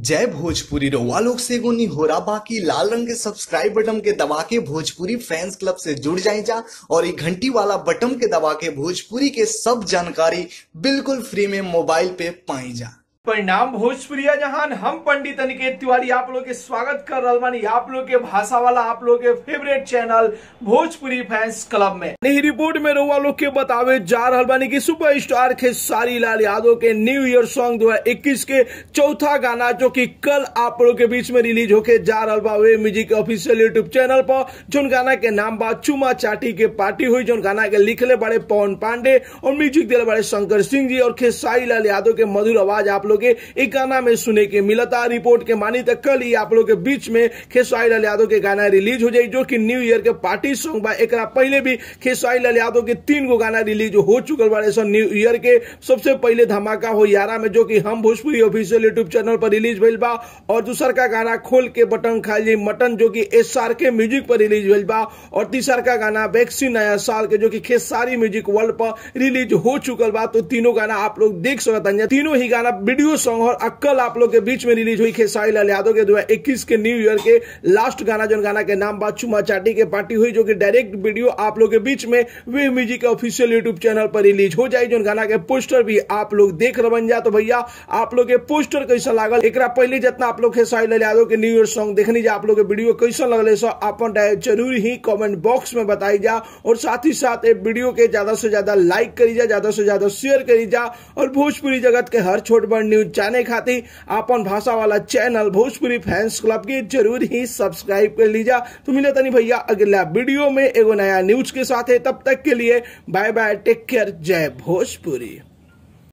जय भोजपुरी। रो लोग से हो रहा बाकी। लाल रंग के सब्सक्राइब बटन के दबा के भोजपुरी फैंस क्लब से जुड़ जाए जा। और एक घंटी वाला बटन के दबा के भोजपुरी के सब जानकारी बिल्कुल फ्री में मोबाइल पे पाई जा। परिणाम भोजपुरिया जहान हम पंडित अनिकेत तिवारी आप लोग के स्वागत कर रहा बानी आप लोग के भाषा वाला आप लोग के favourite channel Bhojpuri fans club में। नहीं रिपोर्ट में रउआ लोग के बतावे जा रहा बानी की सुपरस्टार खेसारी लाल यादव के न्यू ईयर सॉन्ग 2021 के चौथा गाना, जो कि कल आप लोग के बीच में रिलीज़ होके जा रहा बा wave music official YouTube channel पर, जो गाना के नाम बा, चुमा चाटी के पार्टी हुई, जो गाना के लिखले बड़े पवन पांडे और म्यूज़िक दिले बड़े शंकर सिंह जी और खेसारी लाल यादव के मधुर आवाज़ आप लोग एक गाना में सुने के मिलता रिपोर्ट के मानी तक कल ही आप लोग के बीच में खेसारी लाल यादव के गाना रिलीज़ हो जाई जो कि न्यू ईयर के पार्टी सॉन्ग बा। एक पहले भी खेसवाई लाल यादव के तीन गो गाना रिलीज़ हो चुकल बारे सन न्यू ईयर के। सबसे पहले धमाका हो यारा में, जो कि हम भोजपुरी ऑफिशियल यूट्यूब चैनल पर रिलीज़ भइल बा। और दूसर का गाना खोल के बटन खा ली मटन, जो कि एस आर के म्यूज़िक पर रिलीज़ भइल बा। और तीसर का गाना वैक्सीन नया साल के, जो कि खेसारी म्यूज़िक वर्ल्ड पर रिलीज़ हो चुकल बा। तो तीनों गाना आप लोग देख सकते तीनों ही गाना वीडियो सॉन्ग और अक्कल आप लोग के बीच में रिलीज़ हुई खेसारी लाल यादव के दो इक्कीस के न्यू ईयर के लास्ट गाना जो गाना के नाम बात चुमा चाटी के पार्टी हुई, जो कि डायरेक्ट वीडियो आप लोग के बीच में वे म्यूज़िक के ऑफिशियल यूट्यूब चैनल पर रिलीज़ हो जाए जो गाना के पोस्टर भी आप लोग देख रहे जा। तो भैया, आप लोग के पोस्टर कैसा लागल? एक पहले जितना आप लोग खेसारी लाल यादव के न्यू ईयर सॉन्ग देखनी जा, आप लोग के वीडियो कैसा लगल सो अपन ज़रूर ही कमेंट बॉक्स में बताई जा। और साथ ही साथ वीडियो के ज़्यादा से ज़्यादा लाइक करी जा, ज़्यादा से ज़्यादा शेयर करी जा। और भोजपुरी जगत के हर छोट बड़ न्यूज़ जाने खातिर अपन भाषा वाला चैनल भोजपुरी फैंस क्लब के ज़रूर ही सब्सक्राइब कर लीजा तो मिले तनी भैया अगला वीडियो में एगो नया न्यूज़ के साथ है। तब तक के लिए बाय बाय टेक केयर, जय भोजपुरी।